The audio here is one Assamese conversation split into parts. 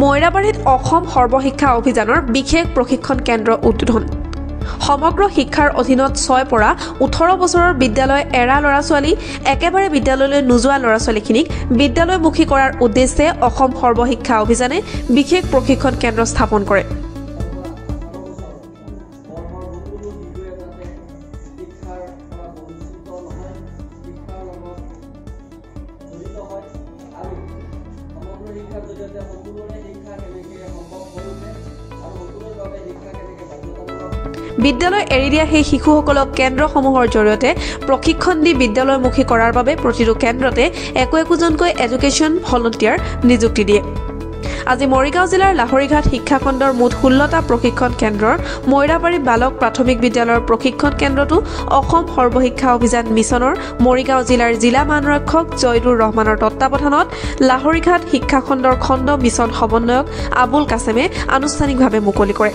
মৈৰাবাৰীত অসম সৰ্বশিক্ষা অভিযানৰ বিশেষ প্ৰশিক্ষণ কেন্দ্ৰ উদ্বোধন। সমগ্ৰ শিক্ষাৰ অধীনত ছয় পৰা ওঠৰ বছৰৰ বিদ্যালয় এৰা ল'ৰা ছোৱালী একেবাৰে বিদ্যালয়লৈ নোযোৱা ল'ৰা ছোৱালীখিনিক বিদ্যালয়মুখী কৰাৰ উদ্দেশ্যে অসম সৰ্বশিক্ষা অভিযানে বিশেষ প্ৰশিক্ষণ কেন্দ্ৰ স্থাপন কৰে। শিক্ষাৰ জৰিয়তে সকলোৰে বিদ্যালয় এৰি দিয়া সেই শিশুসকলক কেন্দ্ৰসমূহৰ জৰিয়তে প্ৰশিক্ষণ দি বিদ্যালয়মুখী কৰাৰ বাবে প্ৰতিটো কেন্দ্ৰতে একো একোজনকৈ এডুকেশ্যন ভলণ্টিয়াৰ নিযুক্তি দিয়ে। আজি মৰিগাঁও জিলাৰ লাহৰীঘাট শিক্ষাখণ্ডৰ মুঠ ষোল্লটা প্ৰশিক্ষণ কেন্দ্ৰৰ মৈৰাবাৰী বালক প্ৰাথমিক বিদ্যালয়ৰ প্ৰশিক্ষণ কেন্দ্ৰটো অসম সৰ্বশিক্ষা অভিযান মিছনৰ মৰিগাঁও জিলাৰ জিলা মানৰক্ষক জয়দুৰ ৰহমানৰ তত্বাৱধানত লাহৰীঘাট শিক্ষাখণ্ডৰ খণ্ড মিছন সমন্বয়ক আবুল কাছেমে আনুষ্ঠানিকভাৱে মুকলি কৰে।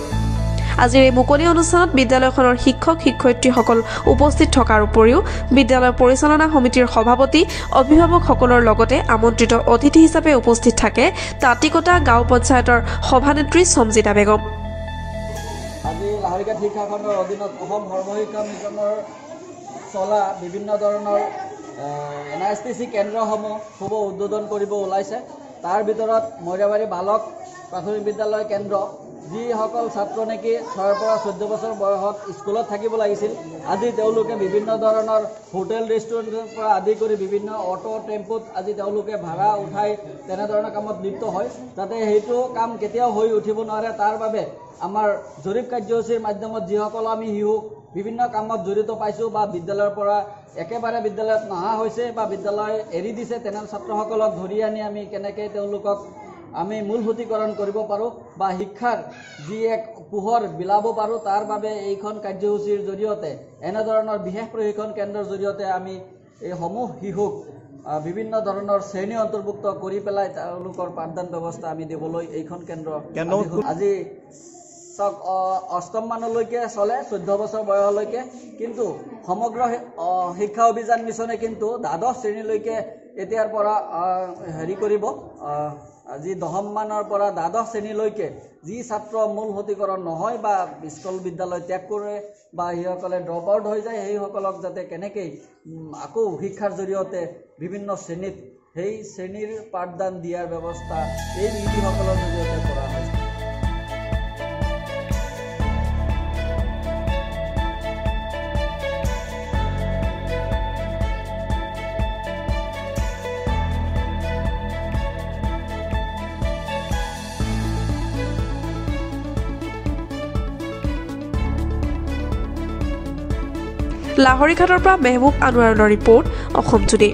আজিৰ এই মুকলি অনুষ্ঠানত বিদ্যালয়খনৰ শিক্ষক শিক্ষয়িত্ৰীসকল উপস্থিত থকাৰ উপৰিও বিদ্যালয় পৰিচালনা সমিতিৰ সভাপতি অভিভাৱকসকলৰ লগতে আমন্ত্ৰিত অতিথি হিচাপে উপস্থিত থাকে তাঁতিকটা গাঁও পঞ্চায়তৰ সভানেত্ৰী সঞ্জিতা বেগম। চলা বিভিন্ন ধৰণৰ এন এছ টি চি কেন্দ্ৰসমূহ উদ্বোধন কৰিব ওলাইছে। তাৰ ভিতৰত মৈৰাবাৰী বালক প্ৰাথমিক বিদ্যালয় কেন্দ্ৰ যিসকল ছাত্ৰ নেকি ছয়ৰ পৰা চৈধ্য বছৰ বয়সত স্কুলত থাকিব লাগিছিল আজি তেওঁলোকে বিভিন্ন ধৰণৰ হোটেল ৰেষ্টুৰেণ্টৰ পৰা আদি কৰি বিভিন্ন অটো টেম্পুত আজি তেওঁলোকে ভাড়া উঠাই তেনেধৰণৰ কামত লিপ্ত হয়। যাতে সেইটো কাম কেতিয়াও হৈ উঠিব নোৱাৰে। তাৰ বাবে আমাৰ জৰীপ কাৰ্যসূচীৰ মাধ্যমত যিসকল আমি শিশু বিভিন্ন কামত জড়িত পাইছোঁ বা বিদ্যালয়ৰ পৰা একেবাৰে বিদ্যালয়ত নহা হৈছে বা বিদ্যালয় এৰি দিছে তেনে ছাত্ৰসকলক ধৰি আনি আমি কেনেকৈ তেওঁলোকক আমি মূলভূতিকৰণ কৰিব পাৰোঁ বা শিক্ষাৰ যি এক পোহৰ বিলাব পাৰোঁ তাৰ বাবে এইখন কাৰ্যসূচীৰ জৰিয়তে এনেধৰণৰ বিশেষ প্ৰশিক্ষণ কেন্দ্ৰৰ জৰিয়তে আমি এই সমূহ শিশুক বিভিন্ন ধৰণৰ শ্ৰেণী অন্তৰ্ভুক্ত কৰি পেলাই তেওঁলোকৰ পাঠদান ব্যৱস্থা আমি দিবলৈ এইখন কেন্দ্ৰ আজি- চাওক অষ্টম মানলৈকে চলে চৈধ্য বছৰ বয়সলৈকে কিন্তু সমগ্ৰ শিক্ষা অভিযান মিছনে কিন্তু দ্বাদশ শ্ৰেণীলৈকে এতিয়াৰ পৰা হেৰি কৰিব আজি দশম মানৰ পৰা দ্বাদশ শ্ৰেণীলৈকে যি ছাত্ৰ মূল সতীকৰণ নহয় বা স্কুল বিদ্যালয় ত্যাগ কৰে বা সেইসকলে ড্ৰপ আউট হৈ যায় সেইসকলক যাতে কেনেকৈ আকৌ শিক্ষাৰ জৰিয়তে বিভিন্ন শ্ৰেণীত সেই শ্ৰেণীৰ পাঠদান দিয়াৰ ব্যৱস্থা এই নীতিসকলৰ জৰিয়তে কৰা হৈছে। লাহৰীঘাটৰ পৰা মেহবুব আনোৱাৰৰ ৰিপৰ্ট অসম টুডে।